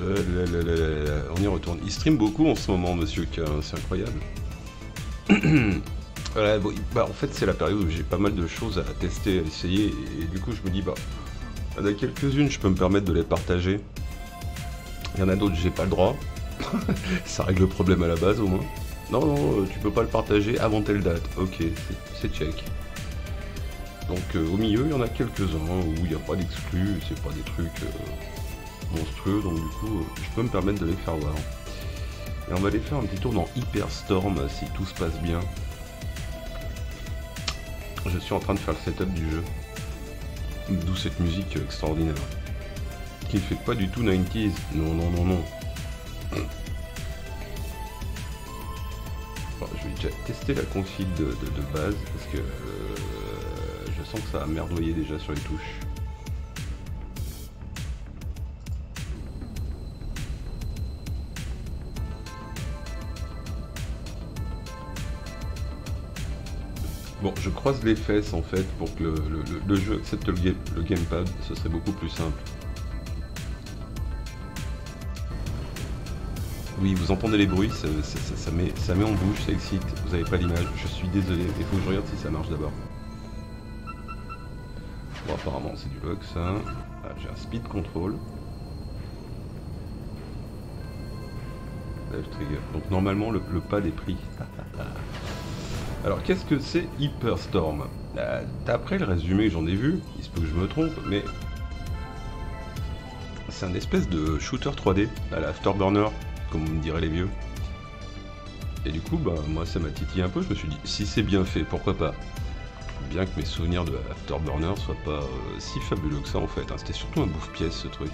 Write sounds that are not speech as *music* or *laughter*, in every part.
Euh, on y retourne. Il stream beaucoup en ce moment, monsieur K, hein, c'est incroyable. *clears throat* Bon, bah, en fait, c'est la période où j'ai pas mal de choses à tester, à essayer, et, du coup, je me dis, bah, il y en a quelques-unes, je peux me permettre de les partager. Il y en a d'autres, j'ai pas le droit. *laughs* Ça règle le problème à la base, au moins. Non, non, euh, tu peux pas le partager avant telle date. Ok, c'est- check. Donc, euh, au milieu, il y en a quelques-uns où il n'y a pas d'exclus, c'est pas des trucs euh, monstrueux, donc du coup, euh, je peux me permettre de les faire voir. Et on va aller faire un petit tour dans Hyperstorm si tout se passe bien. Je suis en train de faire le setup du jeu. D'où cette musique extraordinaire. Qui ne fait pas du tout 90s. Non, non, non, non. Je vais déjà tester la config de base parce que euh, je sens que ça a merdoyé déjà sur les touches. Je croise les fesses en fait pour que le, jeu accepte le, game- le gamepad, ce serait beaucoup plus simple. Oui, vous entendez les bruits, ça met, ça met en bouche, ça excite. Vous n'avez pas l'image, je suis désolé, il faut que je regarde si ça marche d'abord. Bon, apparemment c'est du log ça. Ah, J'ai un speed control. Left trigger. Donc normalement le, le pad est pris. *laughs* Alors qu'est-ce que c'est Hyperstorm? Euh, D'après le résumé que j'en ai vu, il se peut que je me trompe, mais c'est un espèce de shooter 3D à la Afterburner, comme me diraient les vieux. Et du coup, bah, moi ça m'a titillé un peu, je me suis dit, si c'est bien fait, pourquoi pas? Bien que mes souvenirs de Afterburner soient pas euh, si fabuleux que ça en fait, hein. c'était surtout un bouffe-pièce ce truc.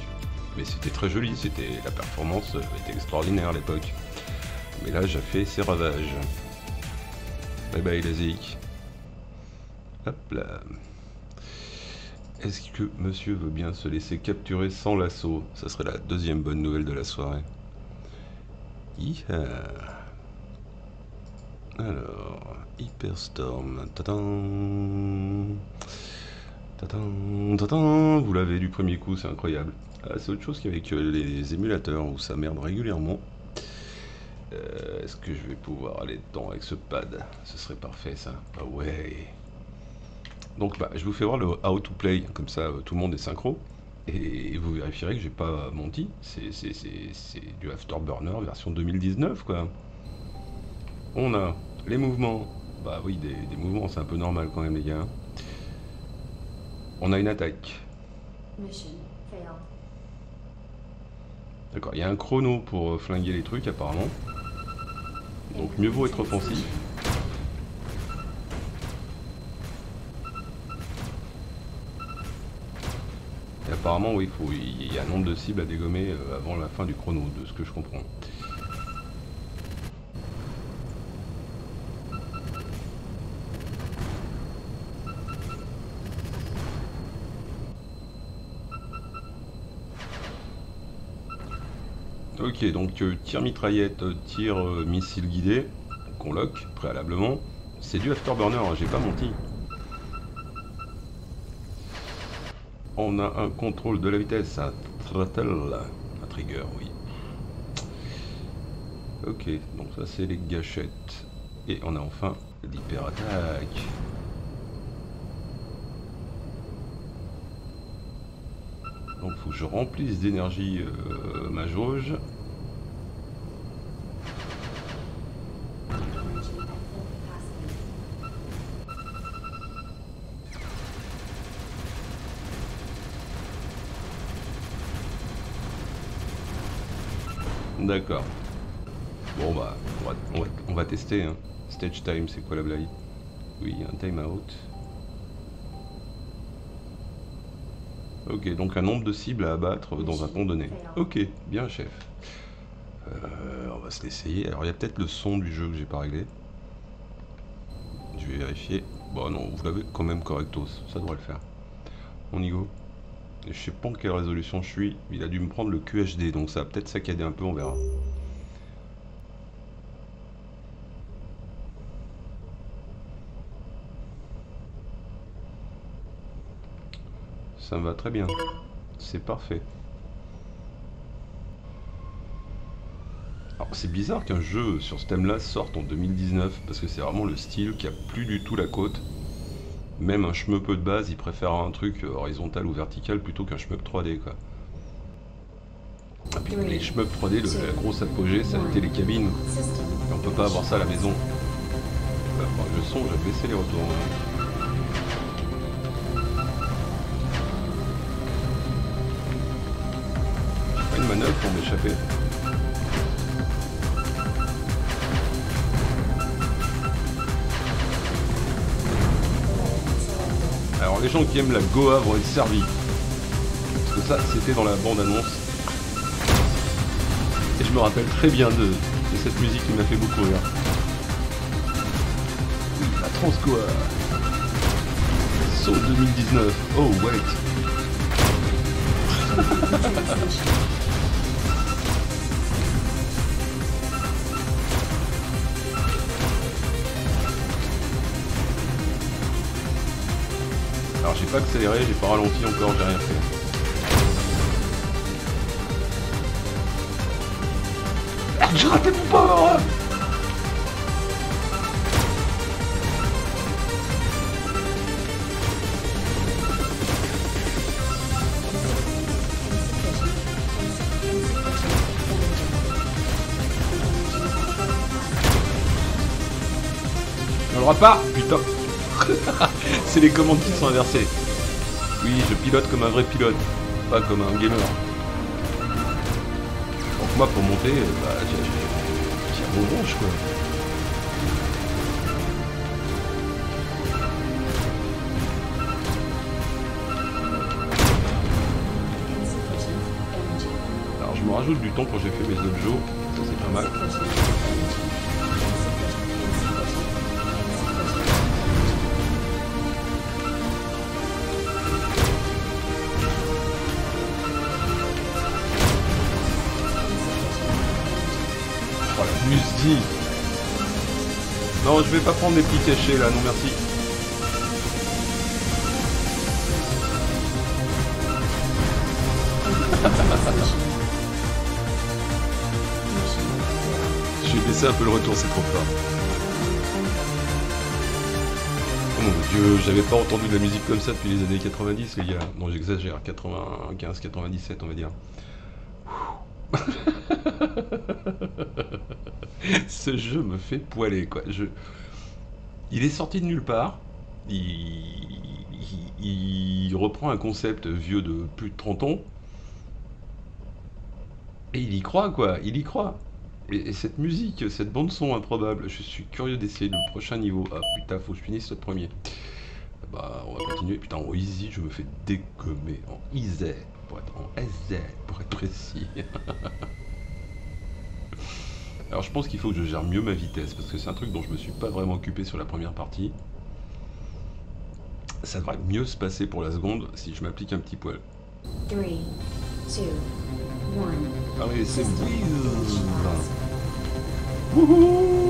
Mais c'était très joli, c'était la performance était extraordinaire à l'époque. Mais là, j'ai fait ses ravages. Bye bye la ZX. Hop là. Est-ce que monsieur veut bien se laisser capturer sans l'assaut? Ça serait la deuxième bonne nouvelle de la soirée. Hi-ha. Alors, Hyperstorm. Tadam. Tadam, tadam. Vous l'avez du premier coup, c'est incroyable. Ah, c'est autre chose qu'avec euh, les émulateurs où ça merde régulièrement. Euh, Est-ce que je vais pouvoir aller dedans avec ce pad? Ce serait parfait ça. Ah ouais. Donc bah, je vous fais voir le how to play, comme ça euh, tout le monde est synchro. Et vous vérifierez que j'ai pas menti. C'est du Afterburner version 2019 quoi. On a les mouvements. Bah oui, des, des mouvements c'est un peu normal quand même les gars. On a une attaque. D'accord, il y a un chrono pour euh, flinguer les trucs apparemment. Donc mieux vaut être offensif. Apparemment, oui, il y a un nombre de cibles à dégommer euh, avant la fin du chrono, de ce que je comprends. Ok, donc euh, tir mitraillette, euh, tir euh, missile guidé, qu'on lock préalablement. C'est du afterburner, hein, j'ai pas menti. On a un contrôle de la vitesse, un throttle, un trigger, oui. Ok, donc ça c'est les gâchettes. Et on a enfin l'hyper-attaque. Donc faut que je remplisse d'énergie euh, ma jauge. D'accord. Bon bah, on va, on va- tester. Hein. Stage time, c'est quoi la blague? Oui, un time out. Ok, donc un nombre de cibles à abattre dans un temps donné. Ok, bien chef. Euh, on va se l'essayer. Alors il y a peut-être le son du jeu que j'ai pas réglé. Je vais vérifier. Bon non, vous l'avez quand même correctos, ça devrait le faire. On y go. Je sais pas en quelle résolution je suis. Il a dû me prendre le QHD, donc ça va peut-être saccader un peu, on verra. Ça va très bien. C'est parfait. Alors, c'est bizarre qu'un jeu sur ce thème-là sorte en 2019, parce que c'est vraiment le style qui a plus du tout la côte. Même un shmup de base, il préfère un truc horizontal ou vertical plutôt qu'un shmup 3D, quoi. Puis les shmup 3D, le- la grosse apogée, ça a été les cabines. Et on peut pas avoir ça à la maison. Bah, le son, j'ai baissé les retours. hein. J'ai pas une manœuvre pour m'échapper. Les gens qui aiment la Goa vont être servis. Parce que ça, c'était dans la bande-annonce. Et je me rappelle très bien de, de cette musique qui m'a fait beaucoup rire. La Transgoa. Saut 2019. Oh, wait. *laughs* j'ai pas accéléré, j'ai pas ralenti encore, j'ai rien fait. Merde, J'ai raté mon power On le repart Putain *laughs* C'est les commandes qui sont inversées. Oui, je pilote comme un vrai pilote, pas comme un gamer. Donc moi, pour monter, euh, bah, j'ai mon branche, quoi. Alors je me rajoute du temps quand j'ai fait mes objos, ça c'est pas mal. Je vais pas prendre des petits cachets là, non merci. Je vais baisser un peu le retour, c'est trop fort. Oh mon dieu, j'avais pas entendu de la musique comme ça depuis les années 90, les gars. Non, j'exagère, 95, 97, on va dire. *laughs* *laughs* Ce jeu me fait poiler, quoi. Il est sorti de nulle part. Il... reprend un concept vieux de plus de 30 ans. Et il y croit, quoi. Il y croit. Et, et cette musique, cette bande son improbable, je suis curieux d'essayer le prochain niveau. Ah putain, faut que je finisse le premier. Bah, on va continuer. Putain, en easy, je me fais dégommer. En easy, pour être en SZ, pour être précis. *laughs* Alors, je pense qu'il faut que je gère mieux ma vitesse, parce que c'est un truc dont je me suis pas vraiment occupé sur la première partie. Ça devrait mieux se passer pour la seconde si je m'applique un petit poil. Three, two, one. Ah oui, c'est. Wouhou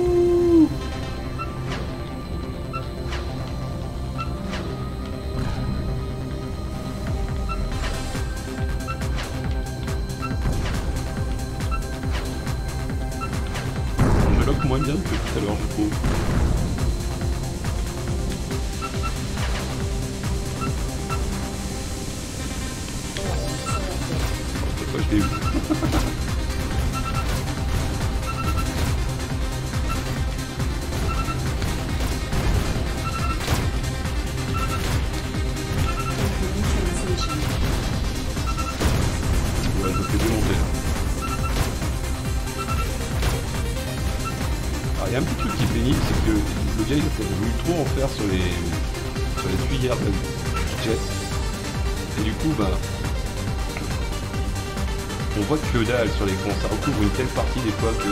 Cette on voit que dalle sur l'écran, ça recouvre une telle partie des fois que.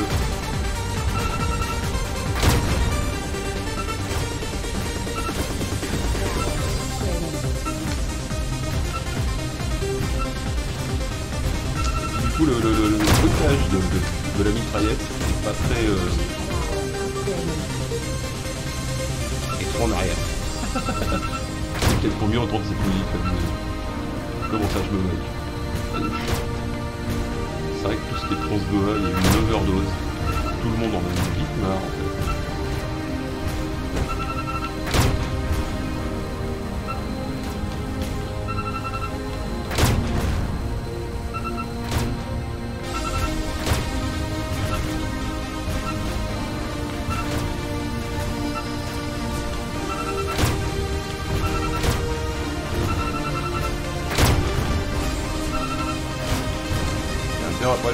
Du coup le, le, de, la mitraillette est pas très. euh, est trop en arrière. *laughs* Peut-être mieux entendre cette musique. comme- Comment ça je me moque? C'est vrai que tout ce qui est transgoa, il y a une overdose. tout le monde en même rythme hein, en fait.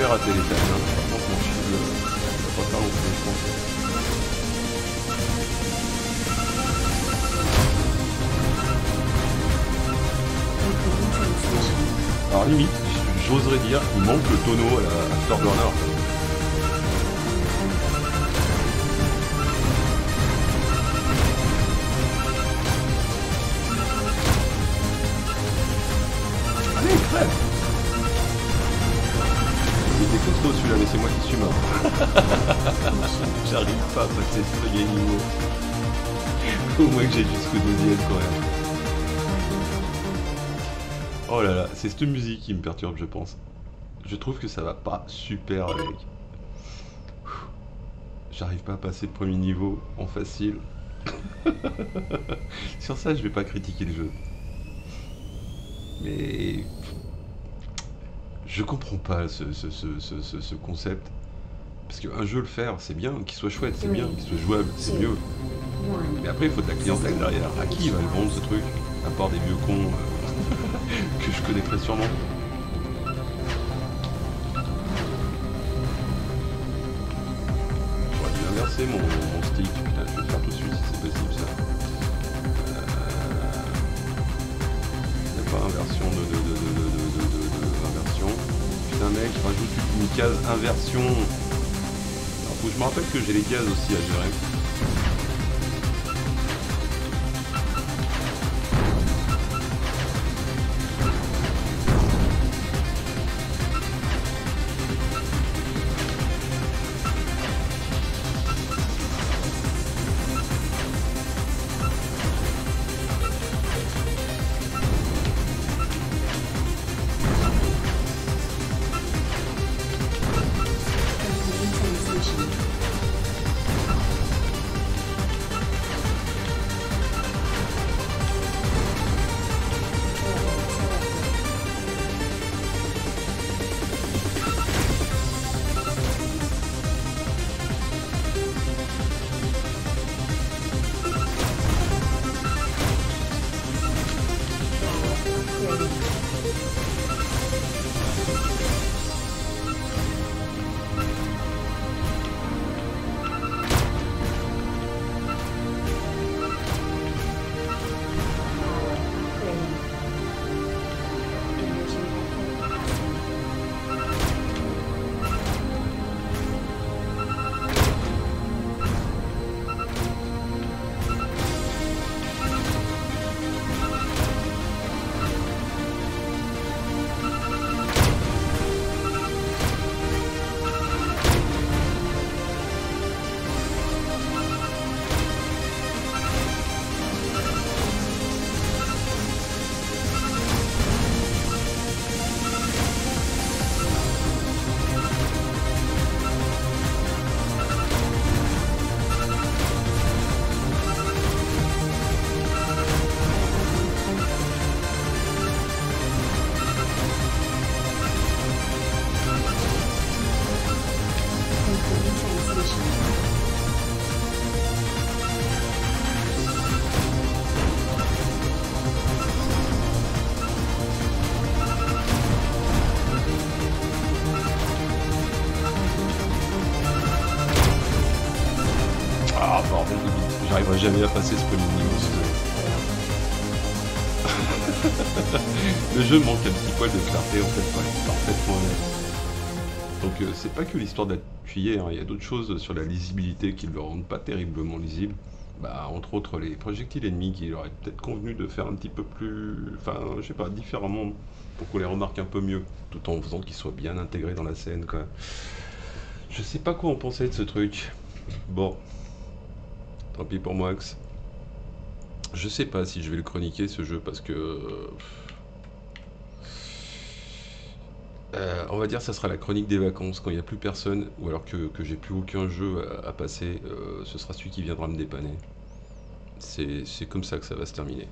À rater les thèmes, hein. Par contre mon shield, euh, va pas faire long feu, je pense. Transmission. Alors limite, j'oserais dire qu'il manque le tonneau à la Afterburner. C'est moi qui suis mort. *laughs* J'arrive pas à passer ce premier niveau. Au moins que j'ai jusqu'au deuxième quand même. Oh là là, c'est cette musique qui me perturbe, je pense. Je trouve que ça va pas super avec. J'arrive pas à passer le premier niveau en facile. *laughs* Sur ça, je vais pas critiquer le jeu. Mais. Je comprends pas ce, ce- ce- ce- ce- ce concept. Parce qu'un jeu le faire, c'est bien, qu'il soit chouette, c'est bien, qu'il soit jouable, c'est mieux. Mais après, il faut de la clientèle derrière. À qui il va le vendre ce truc? À part des vieux cons euh, *laughs* que je connaîtrais sûrement. J'aurais dû inverser mon, mon stick. Putain, je vais le faire tout de suite si c'est possible ça. Il n'y a pas inversion de. Mec, rajoute une case inversion. Alors faut que je me rappelle que j'ai les gaz aussi à gérer. Jamais à passer ce premier *laughs* Le jeu manque un petit poil de clarté en fait, parfaitement. Donc euh, c'est pas que l'histoire d'appuyer, hein, il y a d'autres choses sur la lisibilité qui ne le rendent pas terriblement lisible. Bah, entre autres les projectiles ennemis qui auraient peut-être convenu de faire un petit peu plus, enfin je sais pas, différemment pour qu'on les remarque un peu mieux, tout en faisant qu'ils soient bien intégrés dans la scène quoi. Je sais pas quoi en penser de ce truc. Bon, Tant pis pour moi, Axe. Je sais pas si je vais le chroniquer ce jeu parce que. euh, on va dire ça sera la chronique des vacances quand il n'y a plus personne ou alors que, j'ai plus aucun jeu à, passer. euh, ce sera celui qui viendra me dépanner. C'est c'est comme ça que ça va se terminer.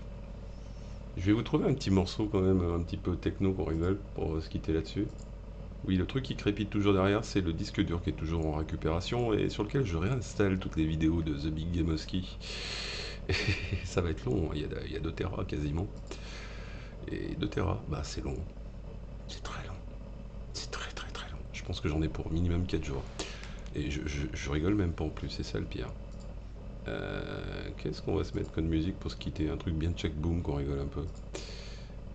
Je vais vous trouver un petit morceau quand même, un petit peu techno qu'on rigole pour se quitter là-dessus. Oui, le truc qui crépite toujours derrière, c'est le disque dur qui est toujours en récupération et sur lequel je réinstalle toutes les vidéos de The Big Game Ski. *laughs* Et ça va être long, hein. il y a, il y a 2 Tera quasiment. Et 2 Tera, bah c'est long. C'est très long. C'est très très très long. Je pense que j'en ai pour minimum 4 jours. Et je, rigole même pas en plus, c'est ça le pire. Euh, Qu'est-ce qu'on va se mettre comme musique pour se quitter? Un truc bien check boom qu'on rigole un peu.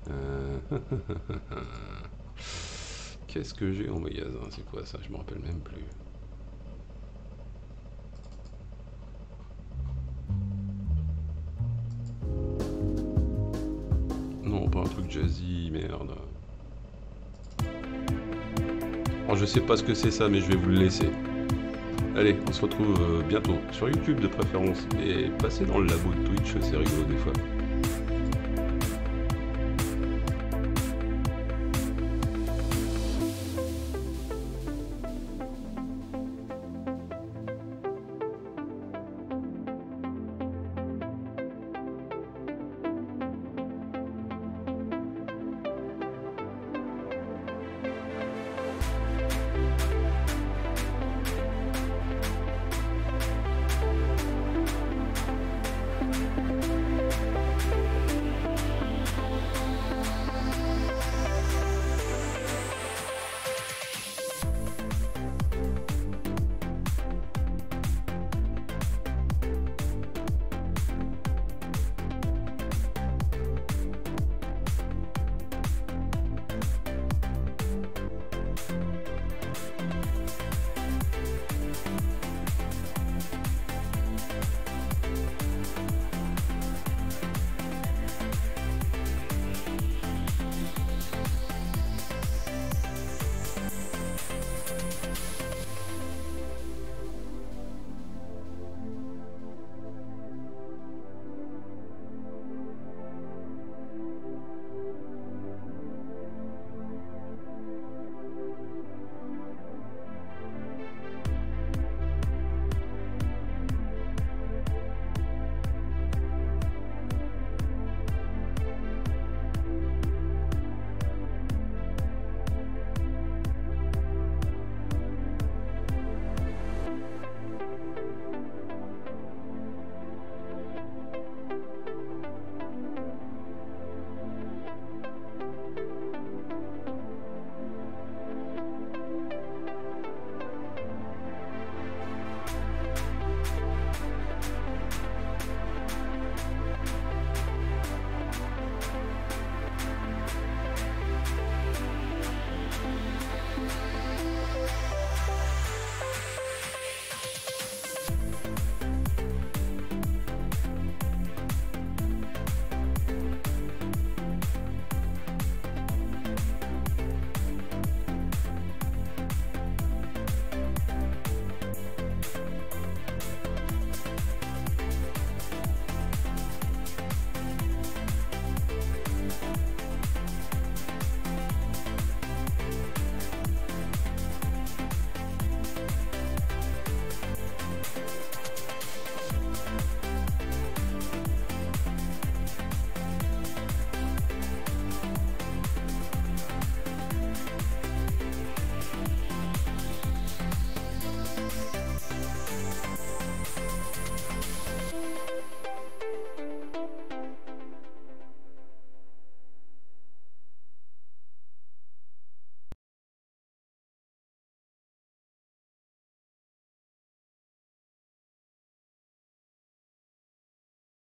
Euh, *laughs* Qu'est-ce que j'ai en magasin? C'est quoi ça? Je me rappelle même plus. Non, pas un truc jazzy, merde. Oh, je sais pas ce que c'est ça, mais je vais vous le laisser. Allez, on se retrouve euh, bientôt sur YouTube de préférence. Et passez dans le labo de Twitch, c'est rigolo des fois.